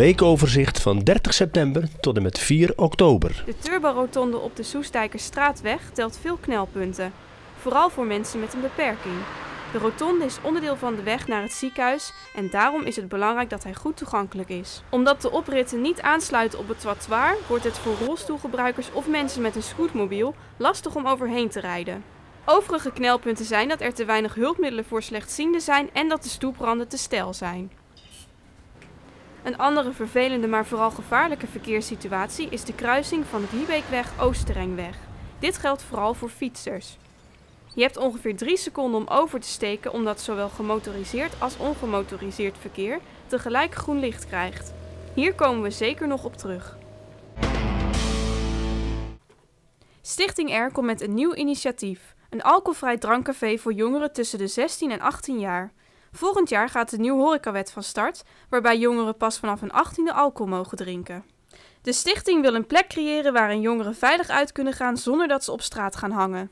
weekoverzicht van 30 september tot en met 4 oktober. De Turbo-rotonde op de Soestijkerstraatweg telt veel knelpunten. Vooral voor mensen met een beperking. De rotonde is onderdeel van de weg naar het ziekenhuis en daarom is het belangrijk dat hij goed toegankelijk is. Omdat de opritten niet aansluiten op het trottoir, wordt het voor rolstoelgebruikers of mensen met een scootmobiel lastig om overheen te rijden. Overige knelpunten zijn dat er te weinig hulpmiddelen voor slechtzienden zijn en dat de stoepranden te steil zijn. Een andere vervelende, maar vooral gevaarlijke verkeerssituatie is de kruising van Riebeekweg-Oosterengweg. Dit geldt vooral voor fietsers. Je hebt ongeveer 3 seconden om over te steken omdat zowel gemotoriseerd als ongemotoriseerd verkeer tegelijk groen licht krijgt. Hier komen we zeker nog op terug. Stichting R komt met een nieuw initiatief. Een alcoholvrij drankcafé voor jongeren tussen de 16 en 18 jaar. Volgend jaar gaat de nieuwe horecawet van start, waarbij jongeren pas vanaf hun 18e alcohol mogen drinken. De stichting wil een plek creëren waarin jongeren veilig uit kunnen gaan zonder dat ze op straat gaan hangen.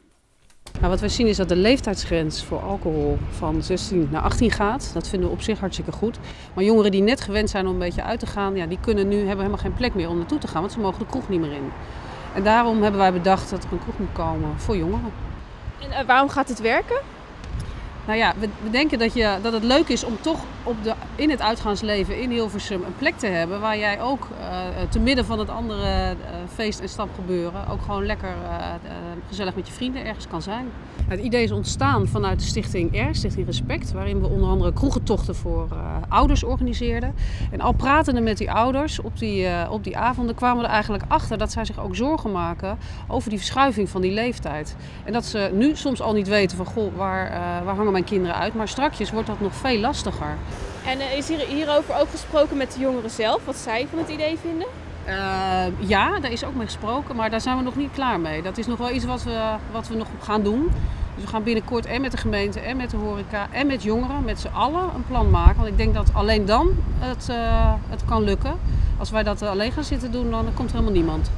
Nou, wat wij zien is dat de leeftijdsgrens voor alcohol van 16 naar 18 gaat. Dat vinden we op zich hartstikke goed. Maar jongeren die net gewend zijn om een beetje uit te gaan, ja, die kunnen nu, hebben helemaal geen plek meer om naartoe te gaan, want ze mogen de kroeg niet meer in. En daarom hebben wij bedacht dat er een kroeg moet komen voor jongeren. En uh, waarom gaat het werken? Nou ja, we, we denken dat, je, dat het leuk is om toch op de, in het uitgaansleven in Hilversum een plek te hebben waar jij ook uh, te midden van het andere uh, feest- en stapgebeuren ook gewoon lekker uh, gezellig met je vrienden ergens kan zijn. Het idee is ontstaan vanuit de Stichting R, Stichting Respect, waarin we onder andere kroegentochten voor ouders organiseerden. En al pratende met die ouders op die, op die avonden kwamen we er eigenlijk achter dat zij zich ook zorgen maken over die verschuiving van die leeftijd. En dat ze nu soms al niet weten van goh, waar, waar hangen mijn kinderen uit, maar strakjes wordt dat nog veel lastiger. En uh, is hier, hierover ook gesproken met de jongeren zelf, wat zij van het idee vinden? Uh, ja, daar is ook mee gesproken, maar daar zijn we nog niet klaar mee. Dat is nog wel iets wat we, wat we nog gaan doen. Dus we gaan binnenkort en met de gemeente en met de horeca en met jongeren, met z'n allen, een plan maken. Want ik denk dat alleen dan het, uh, het kan lukken. Als wij dat alleen gaan zitten doen, dan komt er helemaal niemand.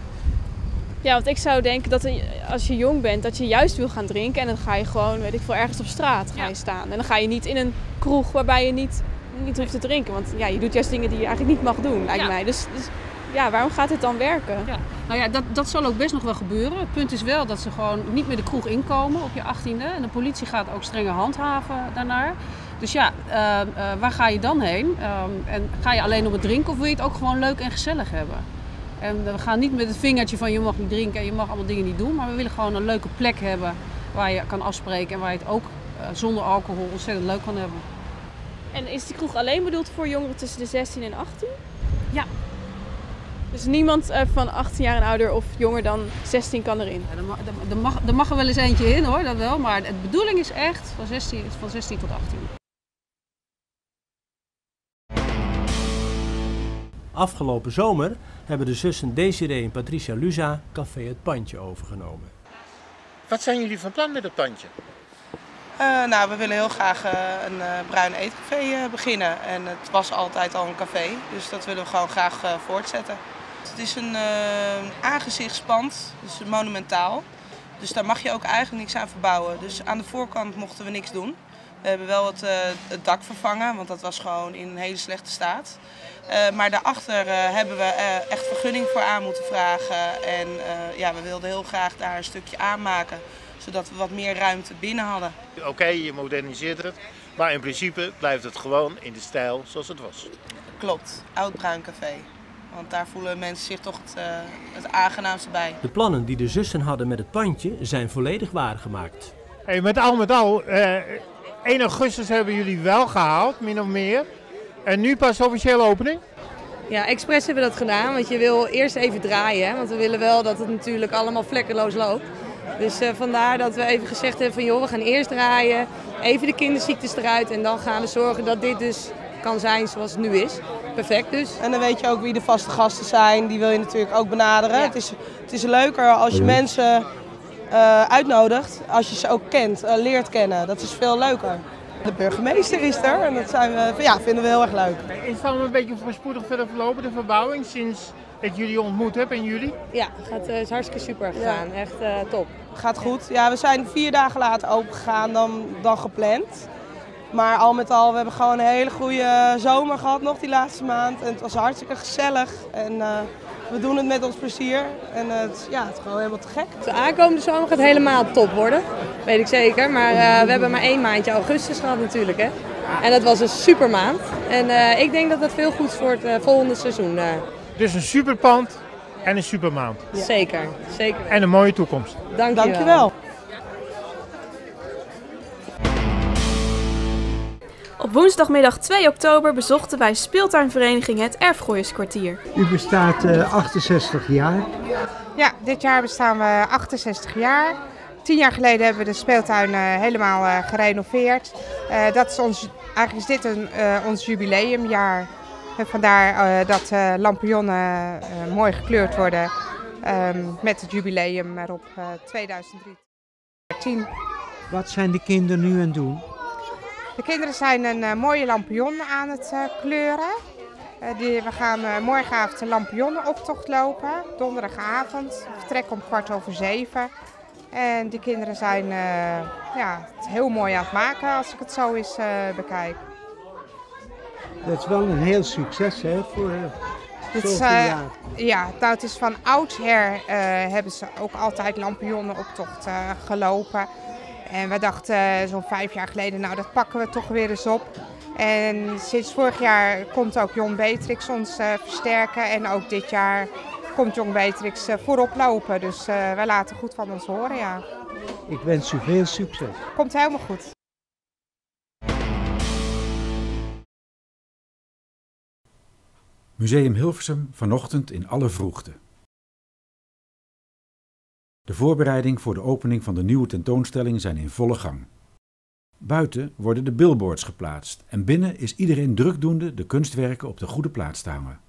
Ja, want ik zou denken dat als je jong bent, dat je juist wil gaan drinken. En dan ga je gewoon, weet ik veel, ergens op straat ga je ja. staan. En dan ga je niet in een kroeg waarbij je niet, niet hoeft te drinken. Want ja, je doet juist dingen die je eigenlijk niet mag doen, lijkt Ja. mij. Dus, dus ja, waarom gaat het dan werken? Ja. Nou ja, dat, dat zal ook best nog wel gebeuren. Het punt is wel dat ze gewoon niet meer de kroeg inkomen op je 18e. En de politie gaat ook strenger handhaven daarnaar. Dus ja, uh, uh, waar ga je dan heen? Um, en ga je alleen op het drinken of wil je het ook gewoon leuk en gezellig hebben? En we gaan niet met het vingertje van je mag niet drinken en je mag allemaal dingen niet doen. Maar we willen gewoon een leuke plek hebben waar je kan afspreken en waar je het ook uh, zonder alcohol ontzettend leuk kan hebben. En is die kroeg alleen bedoeld voor jongeren tussen de 16 en 18? Ja. Dus niemand uh, van 18 jaar en ouder of jonger dan 16 kan erin? Ja, er, mag, er, mag, er mag er wel eens eentje in hoor, dat wel. Maar de bedoeling is echt van 16, van 16 tot 18. Afgelopen zomer hebben de zussen Desiree en Patricia Luza Café Het Pandje overgenomen. Wat zijn jullie van plan met het pandje? Uh, nou, we willen heel graag uh, een uh, bruin eetcafé beginnen. En het was altijd al een café, dus dat willen we gewoon graag voortzetten. Het is een aangezichtspand, dus monumentaal. Dus daar mag je ook eigenlijk niks aan verbouwen. Dus aan de voorkant mochten we niks doen. We hebben wel het, het dak vervangen, want dat was gewoon in een hele slechte staat. Maar daarachter hebben we echt vergunning voor aan moeten vragen. En ja, we wilden heel graag daar een stukje aanmaken, zodat we wat meer ruimte binnen hadden. Oké, okay, je moderniseert het, maar in principe blijft het gewoon in de stijl zoals het was. Klopt, oud bruin café. Want daar voelen mensen zich toch het, het aangenaamste bij. De plannen die de zussen hadden met het pandje zijn volledig waargemaakt. Hey, met al met al, 1 augustus hebben jullie wel gehaald, min of meer. En nu pas officiële opening? Ja, expres hebben we dat gedaan, want je wil eerst even draaien. Hè? Want we willen wel dat het natuurlijk allemaal vlekkeloos loopt. Dus uh, vandaar dat we even gezegd hebben van joh, we gaan eerst draaien. Even de kinderziektes eruit en dan gaan we zorgen dat dit dus kan zijn zoals het nu is. Perfect dus. En dan weet je ook wie de vaste gasten zijn. Die wil je natuurlijk ook benaderen. Ja. Het, is, het is leuker als je mensen uh, uitnodigt, als je ze ook kent, uh, leert kennen. Dat is veel leuker. De burgemeester is er en dat zijn we, ja, vinden we heel erg leuk. Is het allemaal een beetje voorspoedig verder verlopen, de verbouwing, sinds ik jullie ontmoet heb in juli? Ja, het uh, is hartstikke super gegaan. Ja. Echt uh, top. Gaat goed. Ja, we zijn vier dagen later open gegaan dan, dan gepland. Maar al met al, we hebben gewoon een hele goede zomer gehad nog die laatste maand. En het was hartstikke gezellig. En eh, we doen het met ons plezier. En eh, het, ja, het is gewoon helemaal te gek. De aankomende zomer gaat helemaal top worden. Weet ik zeker. Maar eh, we hebben maar één maandje augustus gehad natuurlijk. Hè. En dat was een super maand. En eh, ik denk dat dat veel goeds voor het eh, volgende seizoen. Dus een superpand en een supermaand. Zeker, zeker. En een mooie toekomst. Dank je Dankjewel. Op woensdagmiddag 2 oktober bezochten wij speeltuinvereniging het Erfgooierskwartier. U bestaat eh, 68 jaar. Ja, dit jaar bestaan we 68 jaar. Tien jaar geleden hebben we de speeltuin eh, helemaal eh, gerenoveerd. Eh, dat is ons, eigenlijk is dit een, eh, ons jubileumjaar. En vandaar eh, dat eh lampionnen eh, mooi gekleurd worden ehm, met het jubileum erop eh 2013. Wat zijn de kinderen nu aan het doen? De kinderen zijn een mooie lampion aan het kleuren. Die, we gaan morgenavond een lampionnenoptocht lopen. Donderdagavond. We vertrekken om kwart over zeven. En die kinderen zijn ja, het heel mooi aan het maken als ik het zo eens bekijk. Dat is wel een heel succes hè, voor eh, Dit is, jaar. ja, het is van oudsher eh, hebben ze ook altijd lampionnenoptocht eh gelopen. En we dachten zo'n vijf jaar geleden, nou dat pakken we toch weer eens op. En sinds vorig jaar komt ook Jong Beatrix ons versterken. En ook dit jaar komt Jong Beatrix voorop lopen. Dus wij laten goed van ons horen, ja. Ik wens u veel succes. Komt helemaal goed. Museum Hilversum vanochtend in alle vroegte. De voorbereiding voor de opening van de nieuwe tentoonstelling zijn in volle gang. Buiten worden de billboards geplaatst en binnen is iedereen drukdoende de kunstwerken op de goede plaats te hangen.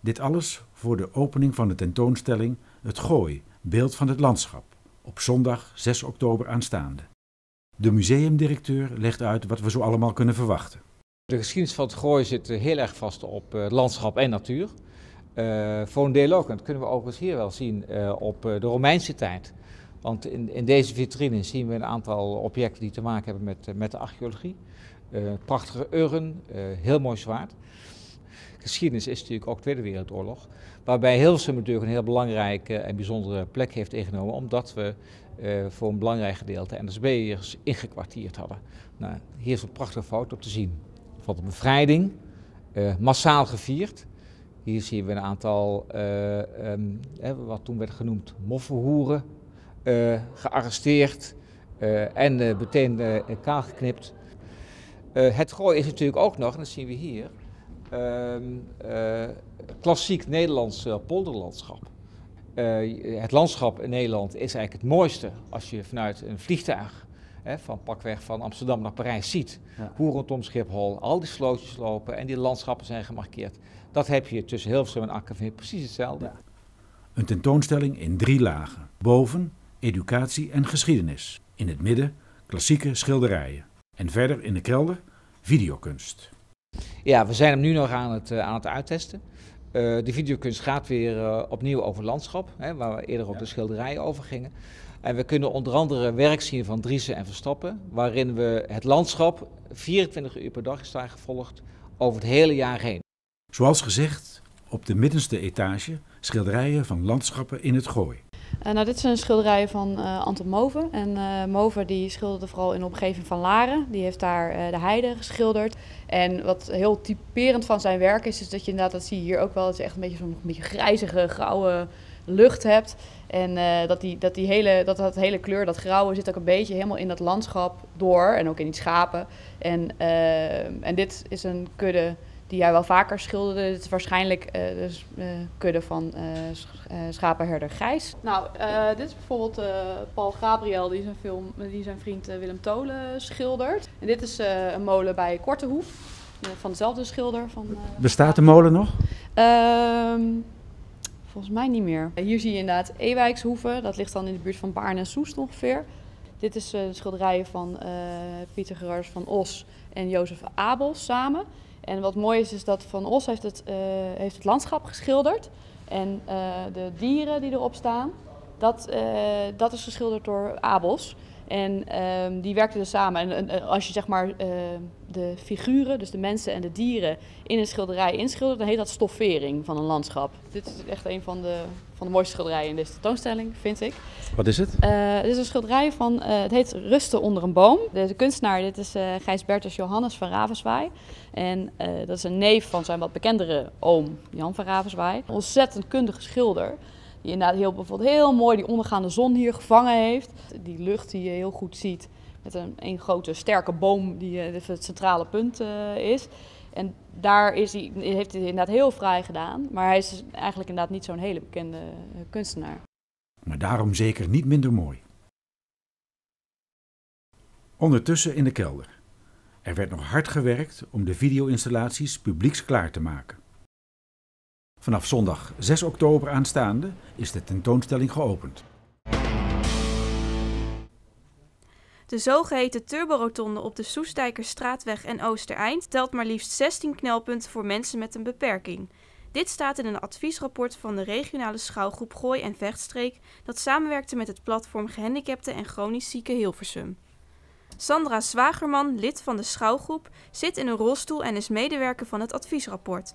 Dit alles voor de opening van de tentoonstelling Het Gooi, beeld van het landschap, op zondag 6 oktober aanstaande. De museumdirecteur legt uit wat we zo allemaal kunnen verwachten. De geschiedenis van het Gooi zit heel erg vast op eh, landschap en natuur. Eh, voor een deel ook, en dat kunnen we overigens hier wel zien, eh, op de Romeinse tijd. Want in, in deze vitrine zien we een aantal objecten die te maken hebben met, met de archeologie. Prachtige urn, heel mooi zwaard. Geschiedenis is natuurlijk ook Tweede Wereldoorlog. Waarbij Hilversum natuurlijk een heel belangrijke en bijzondere plek heeft ingenomen. Omdat we voor een belangrijk gedeelte NSB'ers ingekwartierd hadden. Nou, hier is een prachtige foto op te zien van de bevrijding, eh, massaal gevierd. Hier zien we een aantal, eh, ehm, wat toen werd genoemd, moffenhoeren, eh, gearresteerd en meteen kaal geknipt. Het gooi is natuurlijk ook nog, en dat zien we hier, ehm, eh, klassiek Nederlands polderlandschap. Het landschap in Nederland is eigenlijk het mooiste als je vanuit een vliegtuig hè, van pakweg van Amsterdam naar Parijs ziet. Ja. Hoe rondom Schiphol al die slootjes lopen en die landschappen zijn gemarkeerd. Dat heb je tussen Hilversum en Akkerveen precies hetzelfde. Een tentoonstelling in drie lagen. Boven educatie en geschiedenis. In het midden klassieke schilderijen. En verder in de kelder videokunst. Ja, we zijn hem nu nog aan het, eh, aan het uittesten. Eh, de videokunst gaat weer eh, opnieuw over landschap, hè, waar we eerder ook de schilderijen over gingen. En we kunnen onder andere werk zien van Driessen en Verstappen, waarin we het landschap 24 uur per dag is daar gevolgd over het hele jaar heen. Zoals gezegd, op de middenste etage schilderijen van landschappen in het gooi. Eh, nou, dit zijn schilderijen van eh, Anton Moven. En eh Moven die schilderde vooral in de omgeving van Laren. Die heeft daar eh, de heide geschilderd. En wat heel typerend van zijn werk is, is dat je inderdaad, dat zie je hier ook wel, dat je echt een beetje zo'n beetje grijzige, grauwe lucht hebt. En eh, dat, die, dat, die hele, dat dat hele kleur, dat grauwe, zit ook een beetje helemaal in dat landschap door. En ook in die schapen. En, eh, en dit is een kudde die hij wel vaker schilderde. Dit is waarschijnlijk eh, de eh, kudde van eh, sch- eh, schapenherder Gijs. Nou, eh, dit is bijvoorbeeld eh, Paul Gabriel die zijn, film, die zijn vriend Willem Tolen schildert. En dit is eh, een molen bij Kortehoef, eh, van dezelfde schilder. Van, eh, Bestaat de molen nog? Volgens mij niet meer. Hier zie je inderdaad Ewijkshoeven. Dat ligt dan in de buurt van Baarn en Soest ongeveer. Dit is eh, de schilderijen van eh, Pieter Gerards van Os en Jozef Abels samen. En wat mooi is, is dat Van Os heeft het, eh, heeft het landschap geschilderd. En eh, de dieren die erop staan, dat, eh, dat is geschilderd door Abels. En ehm, die werkten dus samen. En, en als je zeg maar eh, de figuren, dus de mensen en de dieren, in een schilderij inschildert, dan heet dat stoffering van een landschap. Dit is echt een van de, van de mooiste schilderijen in deze tentoonstelling, vind ik. Wat is het? Uh, dit is een schilderij van, uh, het heet Rusten onder een boom. De, kunstenaar, dit is uh, Gijs Bertus Johannes van Ravenswaai. En dat is een neef van zijn wat bekendere oom, Jan van Ravenswaai. Ontzettend kundige schilder. Die inderdaad heel, bijvoorbeeld heel mooi die ondergaande zon hier gevangen heeft. Die lucht die je heel goed ziet. Met een, een grote sterke boom die het centrale punt is. En daar is hij, heeft hij inderdaad heel fraai gedaan. Maar hij is eigenlijk inderdaad niet zo'n hele bekende kunstenaar maar daarom zeker niet minder mooi. Ondertussen in de kelder. Er werd nog hard gewerkt om de video-installaties publieksklaar te maken. Vanaf zondag 6 oktober aanstaande is de tentoonstelling geopend. De zogeheten turborotonde op de Soestdijkerstraatweg en Oostereind telt maar liefst 16 knelpunten voor mensen met een beperking. Dit staat in een adviesrapport van de regionale schouwgroep Gooi en Vechtstreek dat samenwerkte met het platform Gehandicapten en Chronisch Zieke Hilversum. Sandra Zwagerman, lid van de schouwgroep, zit in een rolstoel en is medewerker van het adviesrapport.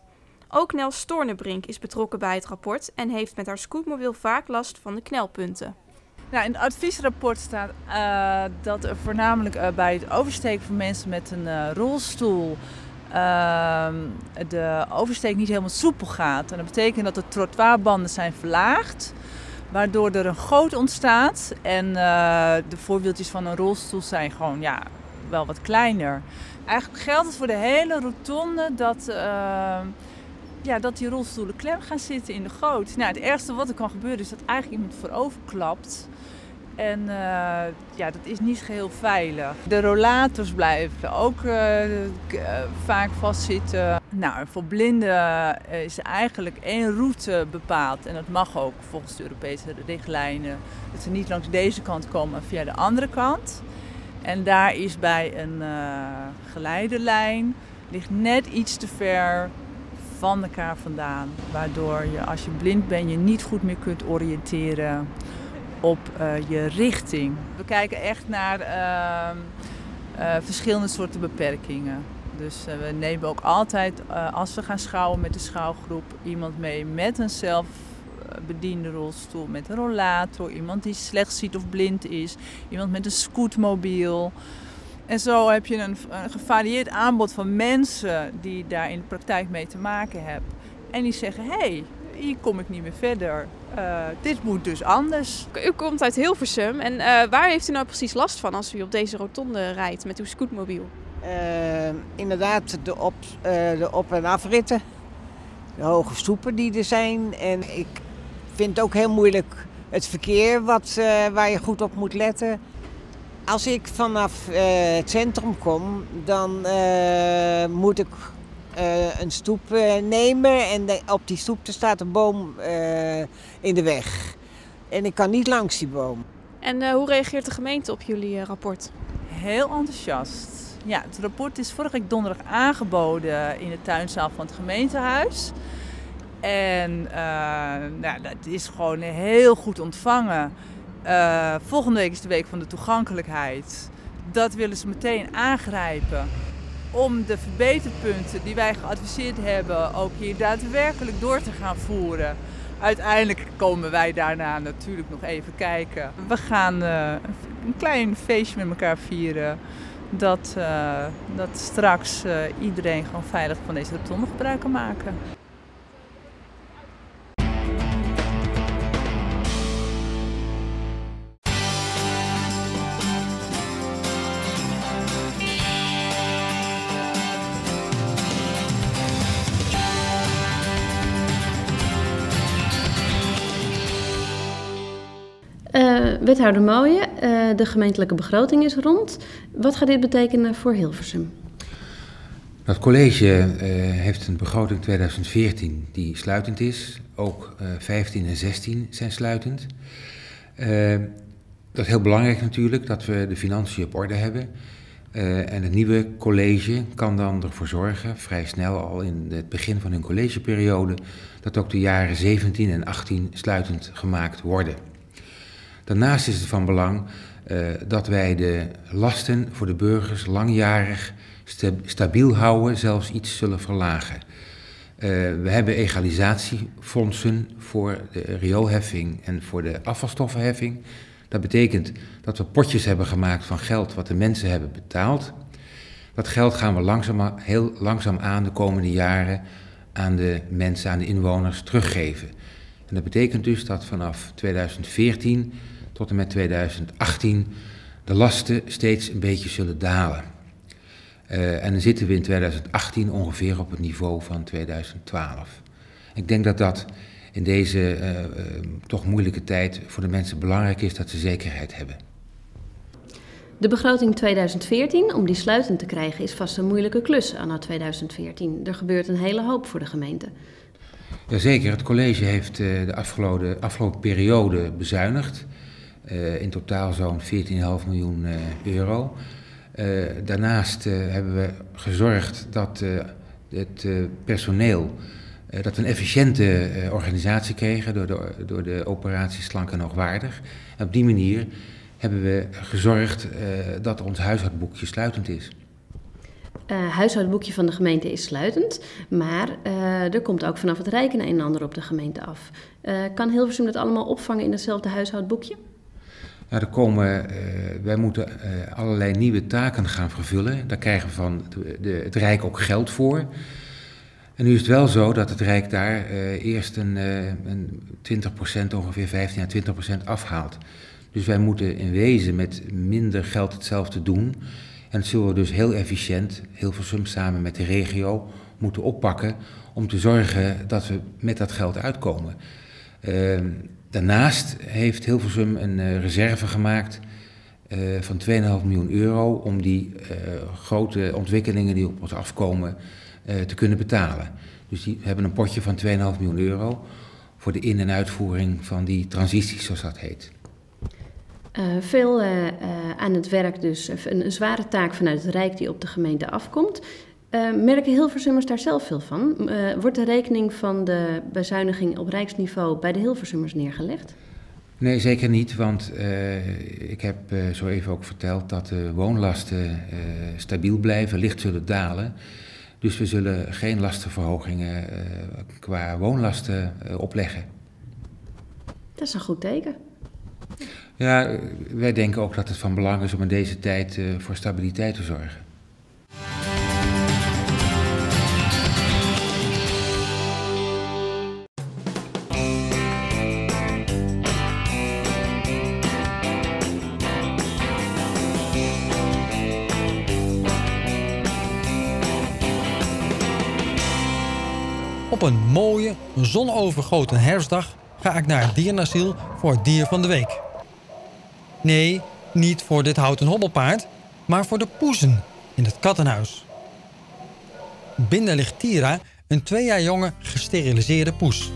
Ook Nel Stornebrink is betrokken bij het rapport en heeft met haar scootmobiel vaak last van de knelpunten. Nou, in het adviesrapport staat uh, dat er voornamelijk uh, bij het oversteken van mensen met een uh, rolstoel Ehm, de oversteek niet helemaal soepel gaat. En dat betekent dat de trottoirbanden zijn verlaagd, waardoor er een goot ontstaat. En de voorbeeldjes van een rolstoel zijn gewoon ja, wel wat kleiner. Eigenlijk geldt het voor de hele rotonde dat, uh, ja, dat die rolstoelen klem gaan zitten in de goot. Nou, het ergste wat er kan gebeuren is dat eigenlijk iemand voorover klapt. En uh, ja, dat is niet geheel veilig. De rollators blijven ook uh, vaak vastzitten. Nou, voor blinden is eigenlijk één route bepaald. En dat mag ook volgens de Europese richtlijnen. Dat ze niet langs deze kant komen, maar via de andere kant. En daar is bij een geleidelijn, ligt net iets te ver van elkaar vandaan. Waardoor je als je blind bent je niet goed meer kunt oriënteren op uh, je richting. We kijken echt naar uh, uh, verschillende soorten beperkingen. Dus we nemen ook altijd, als we gaan schouwen met de schouwgroep, iemand mee met een zelfbediende rolstoel, met een rollator, iemand die slecht ziet of blind is, iemand met een scootmobiel. En zo heb je een, een gevarieerd aanbod van mensen die daar in de praktijk mee te maken hebben. En die zeggen, hé, hey, hier kom ik niet meer verder. Uh, dit moet dus anders. U komt uit Hilversum en uh, waar heeft u nou precies last van als u op deze rotonde rijdt met uw scootmobiel? Uh, inderdaad, de op, de op- en afritten. De hoge stoepen die er zijn. En ik vind het ook heel moeilijk het verkeer wat, waar je goed op moet letten. Als ik vanaf het centrum kom, dan moet ik uh, een stoep uh, nemen en de, op die stoep staat een boom uh, in de weg. En ik kan niet langs die boom. En hoe reageert de gemeente op jullie rapport? Heel enthousiast. Ja, het rapport is vorige week donderdag aangeboden in de tuinzaal van het gemeentehuis. En nou, dat is gewoon heel goed ontvangen. Volgende week is de week van de toegankelijkheid. Dat willen ze meteen aangrijpen om de verbeterpunten die wij geadviseerd hebben ook hier daadwerkelijk door te gaan voeren. Uiteindelijk komen wij daarna natuurlijk nog even kijken. We gaan uh, een klein feestje met elkaar vieren. Dat, uh, dat straks iedereen gewoon veilig van deze rotonde gebruik kan maken. Wethouder Mooien, uh, de gemeentelijke begroting is rond. Wat gaat dit betekenen voor Hilversum? Het college uh, heeft een begroting 2014 die sluitend is. Ook 15 en 16 zijn sluitend. dat is heel belangrijk natuurlijk, dat we de financiën op orde hebben. en het nieuwe college kan dan ervoor zorgen, vrij snel al in het begin van hun collegeperiode, dat ook de jaren 17 en 18 sluitend gemaakt worden. Daarnaast is het van belang uh, dat wij de lasten voor de burgers langjarig stabiel houden, zelfs iets zullen verlagen. Uh, we hebben egalisatiefondsen voor de rioolheffing en voor de afvalstoffenheffing. Dat betekent dat we potjes hebben gemaakt van geld wat de mensen hebben betaald. Dat geld gaan we langzaam, heel langzaam aan de komende jaren aan de mensen, aan de inwoners teruggeven. En dat betekent dus dat vanaf 2014 tot en met 2018 de lasten steeds een beetje zullen dalen. Uh, en dan zitten we in 2018 ongeveer op het niveau van 2012. Ik denk dat dat in deze uh, uh, toch moeilijke tijd voor de mensen belangrijk is dat ze zekerheid hebben. De begroting 2014, om die sluitend te krijgen, is vast een moeilijke klus anno 2014. Er gebeurt een hele hoop voor de gemeente. Jazeker, het college heeft de afgelopen, afgelopen periode bezuinigd. Uh, in totaal zo'n 14,5 miljoen uh, euro. Uh, daarnaast hebben we gezorgd dat het personeel, dat we een efficiënte organisatie kregen door de, door de operatie Slank en Hoogwaardig. En op die manier hebben we gezorgd dat ons huishoudboekje sluitend is. Uh, huishoudboekje van de gemeente is sluitend, maar er komt ook vanaf het Rijk een en ander op de gemeente af. Kan Hilversum dat allemaal opvangen in hetzelfde huishoudboekje? Nou, er komen, wij moeten allerlei nieuwe taken gaan vervullen. Daar krijgen we van de, het Rijk ook geld voor. En nu is het wel zo dat het Rijk daar eerst een, een 20%, ongeveer 15 à 20% afhaalt. Dus wij moeten in wezen met minder geld hetzelfde doen. En dat zullen we dus heel efficiënt, heel veel samen met de regio, moeten oppakken om te zorgen dat we met dat geld uitkomen. Daarnaast heeft Hilversum een uh, reserve gemaakt uh, van 2,5 miljoen euro om die uh, grote ontwikkelingen die op ons afkomen te kunnen betalen. Dus die hebben een potje van 2,5 miljoen euro voor de in- en uitvoering van die transities, zoals dat heet. Veel aan het werk, dus een, zware taak vanuit het Rijk die op de gemeente afkomt. Merken Hilversummers daar zelf veel van? wordt de rekening van de bezuiniging op rijksniveau bij de Hilversummers neergelegd? Nee, zeker niet, want ik heb zo even ook verteld dat de woonlasten stabiel blijven, licht zullen dalen. Dus we zullen geen lastenverhogingen qua woonlasten opleggen. Dat is een goed teken. Ja, wij denken ook dat het van belang is om in deze tijd voor stabiliteit te zorgen. Een mooie, zonovergoten herfstdag ga ik naar het dierenasiel voor het dier van de week. Nee, niet voor dit houten hobbelpaard, maar voor de poezen in het kattenhuis. Binnen ligt Tira, een twee jaar jonge gesteriliseerde poes.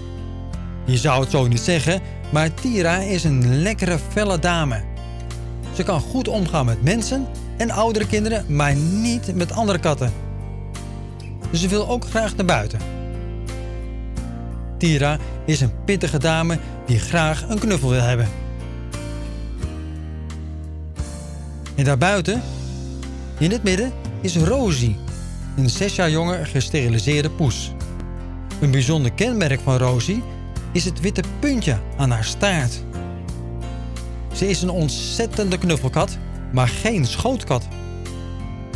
Je zou het zo niet zeggen, maar Tira is een lekkere felle dame. Ze kan goed omgaan met mensen en oudere kinderen, maar niet met andere katten. Ze wil ook graag naar buiten. Tira is een pittige dame die graag een knuffel wil hebben. En daarbuiten, in het midden, is Rosie, een zes jaar jonge gesteriliseerde poes. Een bijzonder kenmerk van Rosie is het witte puntje aan haar staart. Ze is een ontzettende knuffelkat, maar geen schootkat.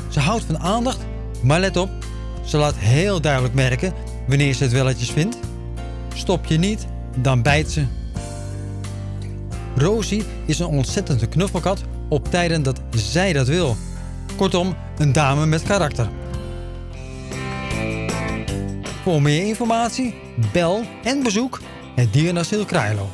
Ze houdt van aandacht, maar let op, ze laat heel duidelijk merken wanneer ze het welletjes vindt. Stop je niet, dan bijt ze. Rosie is een ontzettende knuffelkat op tijden dat zij dat wil. Kortom, een dame met karakter. Voor meer informatie, bel en bezoek het Dierenasiel Krailo.